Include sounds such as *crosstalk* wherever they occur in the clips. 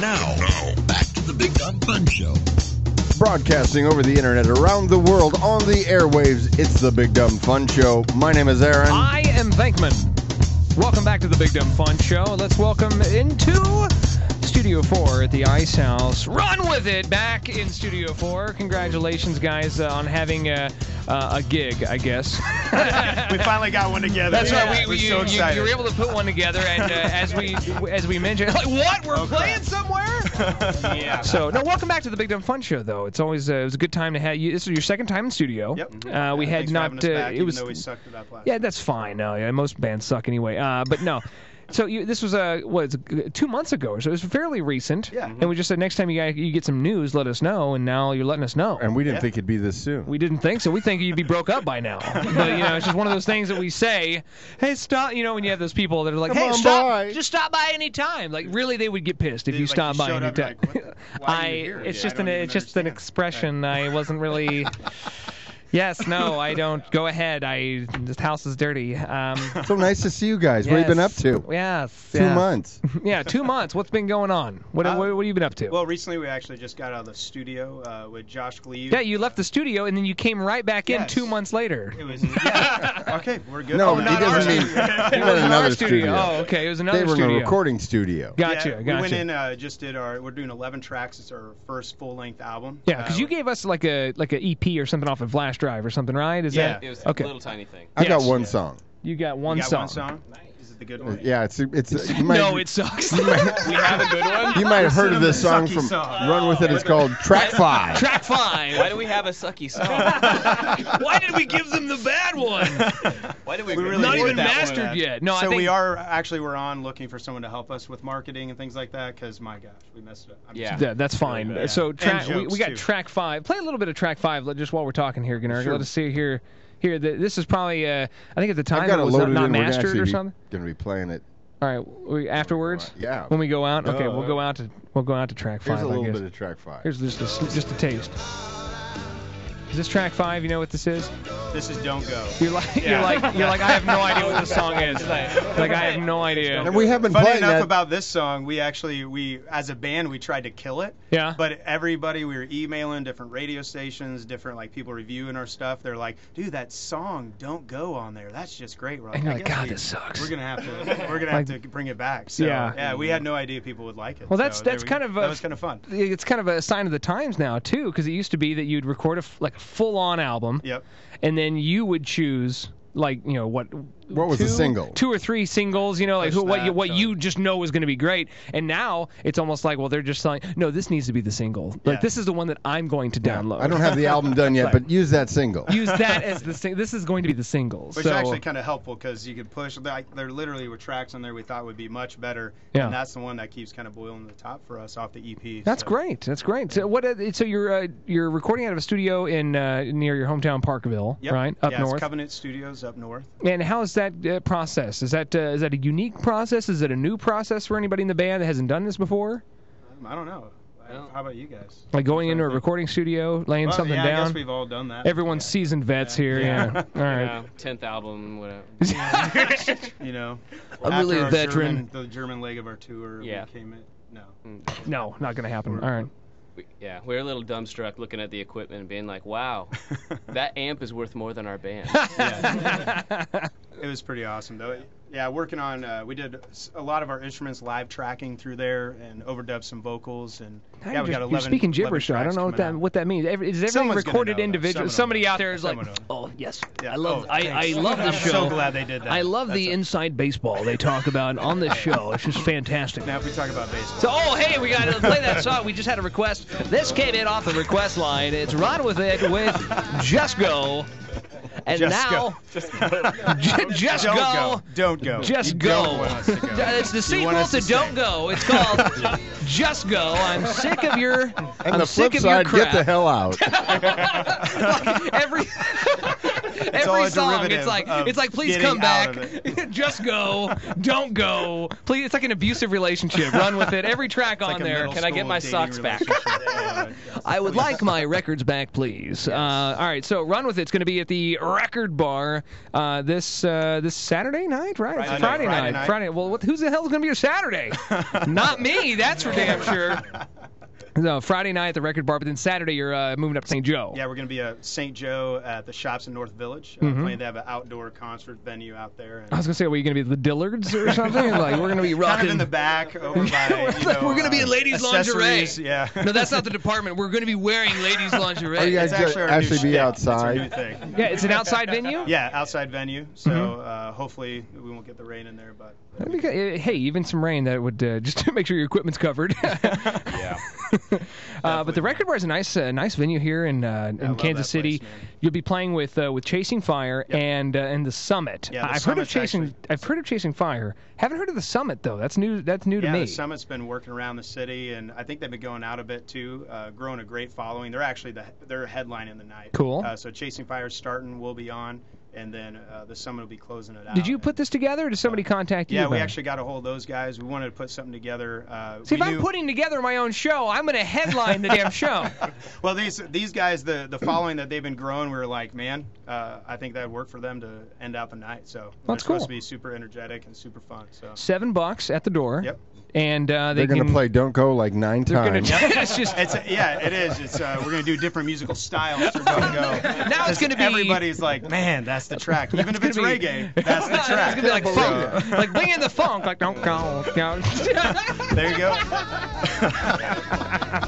now, now, back to the Big Dumb Fun Show. Broadcasting over the internet around the world on the airwaves, it's the Big Dumb Fun Show. My name is Aaron. I am Venkman. Welcome back to the Big Dumb Fun Show. Let's welcome into Studio 4 at the Ice House. Run with it! Back in Studio 4. Congratulations, guys, uh, on having a, uh, a gig, I guess. *laughs* we finally got one together. That's yeah, right. We, We're we, so you, excited. you were able to put one together, and uh, as we *laughs* as we mentioned, like what? We're playing somewhere. Yeah. So no, welcome back to the Big Dumb Fun Show. Though it's always uh, it was a good time to have you. This is your second time in studio. Yep. Uh, we had not. uh, back, it was. though we sucked at that last Yeah, that's fine. No, yeah, most bands suck anyway. Uh, but no. *laughs* So you, this was uh, what it's, uh, two months ago, or so it was fairly recent. Yeah. And we just said next time you guys, you get some news, let us know. And now you're letting us know. and we didn't Yeah. think it'd be this soon. We didn't think so. We think you'd be broke up by now. *laughs* But you know, it's just one of those things that we say. Hey, stop! You know, when you have those people that are like, Come "Hey, stop! by." Just stop by any time." Like, really, they would get pissed if Dude, you like, stop by showed any time. like, what the- why are I. It's Yeah, just an. don't even It's just an understand. expression. I wasn't really. *laughs* Yes, no, I don't. Go ahead. I. This house is dirty. Um, *laughs* so nice to see you guys. What have you been up to? Yes. Two yeah. months. *laughs* Yeah, two months. What's been going on? What, Uh, what, what have you been up to? Well, recently we actually just got out of the studio uh, with Josh Glee. yeah, you left the studio and then you came right back in two months later. It was. Yeah. *laughs* okay, we're good. No, Oh, he not doesn't ours. mean. It was another our studio. Oh, okay. It was another They were in studio. a recording studio. Gotcha, yeah, gotcha. We went in, uh, just did our. We're doing 11 tracks. It's our first full-length album. Yeah, because Uh, you gave us like a like a EP or something off of flash drive or something, right? Is Yeah. that It was okay? a little tiny thing. I got Yes. one song. You got we one got song. one song. Is it the good uh, one? Yeah, it's it's. You might, no, it sucks. *laughs* We have a good one. You might have heard of this song from song. Run With It. It's called Track *laughs* Five. Track five. Why do we have a sucky song? *laughs* Why did we give them the bad one? Why did we, We really Not even that one. mastered yet. No, I so think we are actually we're on looking for someone to help us with marketing and things like that because my gosh we messed up. I'm Yeah. just- Yeah, that's fine. Yeah. So track, we, we got too. track five. Play a little bit of track five just while we're talking here, Gunnar. Sure. Let us see here. Here, the, this is probably. Uh, I think at the time it was loaded not, not mastered or something. Gonna be playing it. All right, we, afterwards. Yeah. When we go out, okay, Duh. we'll go out to we'll go out to track five. Here's a little bit of Track Five. Here's just a, just a taste. Is this track five? You know what this is? This is Don't Go. You're like you're like you're like I have no idea what this song is. Like I have no idea. And we have been Funny playing enough that. about this song, we actually we as a band we tried to kill it. Yeah. But everybody we were emailing different radio stations, different like people reviewing our stuff. They're like, "Dude, that song "Don't Go" on there. That's just great." We're And you're "I like, guess "God, we- this sucks." We're gonna have to we're gonna have to bring it back. So, Yeah. yeah. we had no idea people would like it. Well, that's So there that's we- kind of a, that was kind of fun. It's kind of a sign of the times now too, because it used to be that you'd record a f- like a full-on album, Yep. and then you would choose like you know what What was two, the single? two or three singles you know like who, what you what you just know is going to be great and now it's almost like well they're just saying no this needs to be the single like Yeah. this is the one that i'm going to download I don't have the album done yet, *laughs* Right. but use that single. use that as the sing- this is going to be the single Which so is actually kind of helpful because you could push. Like, there literally were tracks on there we thought would be much better, Yeah. and that's the one that keeps kind of boiling the top for us off the EP. That's so. great. That's great. So what? uh, So you're uh, you're recording out of a studio in uh, near your hometown Parkville, Yep. right? Up yeah, it's north. Covenant Studios up north. And how's that uh, process? Is that uh, is that a unique process? Is it a new process for anybody in the band that hasn't done this before? Um, I don't know. Well- How about you guys? Like going into a Trying to think. recording studio, laying Well, something yeah, I down. guess we've all done that. Everyone's seasoned vets here. Yeah. All You right. know, tenth album, whatever. *laughs* you know, I'm after really a our veteran. German, the German leg of our tour. Yeah. We came in. No. Mm. No, not gonna happen. All right. We, yeah, we are a little dumbstruck looking at the equipment and being like, "Wow, *laughs* that amp is worth more than our band." *laughs* It was pretty awesome though. Yeah, working on uh, we did a lot of our instruments live tracking through there and overdubbed some vocals and yeah, you're, we got just- 11 you're speaking gibberish. I don't know what that out. what that means. Every, is everything Someone's recorded individually? Somebody out there is like, oh yes, Yeah. I love Oh, I, I love the I'm show. so glad they did that. I love the a- inside baseball they talk about on this show. It's just fantastic. Now if we talk about baseball. So, oh, hey, we got to play that song. We just had a request. This came in off the request line. It's Run With It with Just Go. And Just now, go. Ju- *laughs* just Don't go. go. Don't go. Just You go. don't want us to go. Uh, it's the You sequel want to to Don't. Go. It's called *laughs* Just Go. I'm sick of your. *laughs* And I'm the sick flip of side, your get crap. the hell out. Like, every every a song, it's like it's like please come back, *laughs* just go, don't go, please. It's like an abusive relationship. Run with it. Every track on Like there. Can I get my socks back? *laughs* I would like my records back, please. Uh, all right, so Run With It's going to be at the Record Bar uh, this uh, this Saturday night, right? Friday It's night, Friday Friday night. Friday. Well, what, who's the hell's going to be your Saturday? *laughs* Not me. That's for damn sure. No, Friday night at the Record Bar, but then Saturday you're uh, moving up to St. Joe. Yeah, we're going to be at St. Joe at the Shops in North Village. Uh, Mhm. Planning to have an outdoor concert venue out there. And I was gonna say, were you gonna be the Dillards or something? like we're gonna be kind rocking. of in the back over *laughs* by. You know, we're gonna be uh, in ladies' lingerie. Yeah. *laughs* no, that's not the department. We're gonna be wearing ladies' lingerie. *laughs* Are you guys actually actually be outside? It's our new thing. yeah, it's an outside venue. Yeah, outside venue. So Mhm. uh, hopefully we won't get the rain in there, but. Be good. Hey, even some rain that would uh, just to make sure your equipment's covered. Yeah. *laughs* uh, but the Record Bar is a nice, uh, nice venue here in uh, in Kansas City. place. You'll be playing with uh, with Chasing Fire Yep. and uh, and the Summit. Yeah, the I've heard of Chasing. actually- I've heard of Chasing Fire. Haven't heard of the Summit though. That's new. That's new to yeah, me. the Summit's been working around the city, and I think they've been going out a bit too, uh, growing a great following. They're actually the they're headline in the night. Cool. Uh, so Chasing Fire's starting, we'll be on, and then uh, the Summit will be closing it out. Did you put this together, or did somebody contact you? Yeah, we about it? actually got a hold of those guys. We wanted to put something together. Uh, See, we if I'm knew- putting together my own show, I'm gonna headline the damn show. *laughs* well, these these guys, the the following that they've been growing, we were like, man, uh, I think that would work for them to end out the night. So they're That's supposed cool. to be super energetic and super fun. So Seven bucks at the door. Yep. And uh, they They're going to play Don't Go like nine They're gonna. times. *laughs* it's *laughs* just it's yeah, it is. It's uh, we're gonna do different musical styles for Don't Go. Now it's gonna be- everybody's like, man, that's the track. Even if it's be- reggae, that's the track. *laughs* It's gonna be like funk, like bring in the funk, like don't go. There you go. *laughs*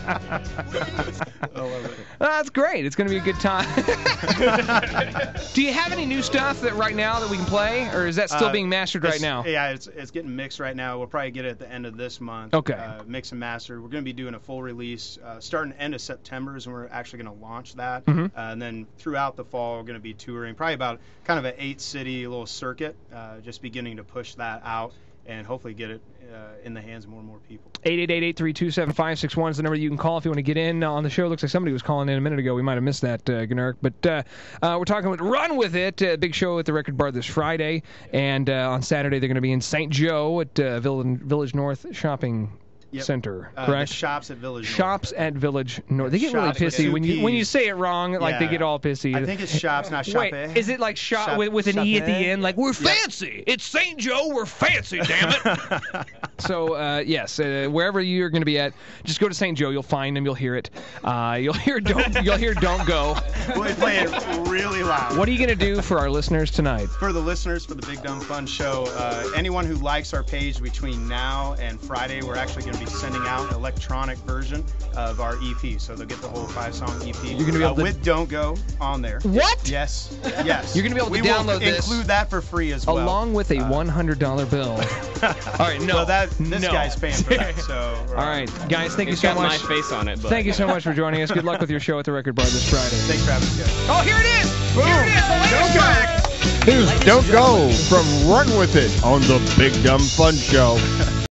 That's great. It's gonna be a good time. *laughs* Do you have any new stuff that right now that we can play, or is that still Uh, being mastered right now? Yeah, it's, it's getting mixed right now. We'll probably get it at the end of this month. Okay. Uh, mix and master. We're going to be doing a full release uh, starting end of September is when we're actually going to launch that. Mhm. Uh, and then throughout the fall, we're going to be touring probably about kind of an eight city little circuit, uh, just beginning to push that out and hopefully get it uh, in the hands of more and more people. 888-832-7561 is the number you can call if you want to get in on the show. Looks like somebody was calling in a minute ago. We might have missed that, uh, Gnirk. But uh, uh, we're talking about Run With It, uh, big show at the Record Bar this Friday. And uh, on Saturday, they're going to be in St. Joe at uh, Village, Village North Shopping Yep. Center, Uh, correct? shops at Village North. Shops at Village North. They get really with pissy when you when you say it wrong. Like they get all pissy. I think it's shops, not shop. Wait, is it like shop, Shop- with, with an e at the shop- end? Like we're Yeah. fancy. It's St. Joe. We're fancy. Damn it. *laughs* so uh, yes, uh, wherever you're going to be at, just go to St. Joe. You'll find them. You'll hear it. Uh, you'll hear don't. You'll hear don't go. We'll play it really loud. What are you going to do for our listeners tonight? for the listeners for the Big Dumb Fun Show, uh, anyone who likes our page between now and Friday, we're actually going to be sending out an electronic version of our EP. So they'll get the whole five song EP. You're gonna be uh, able to- with Don't Go on there. What? Yes. Yes. You're gonna be able to we download will this include that for free as well. Along with a $100 bill. *laughs* All right, no. Well, that this no. guy's paying for that. *laughs* So. All right, guys, thank you It's so got much. my face on it, but Thank you so much for joining us. Good luck with your show at the Record Bar this Friday. Thanks for having us, guys. Oh, here it is. Here it is. The latest track. Here's Don't Go from Run With It on the Big Dumb Fun Show.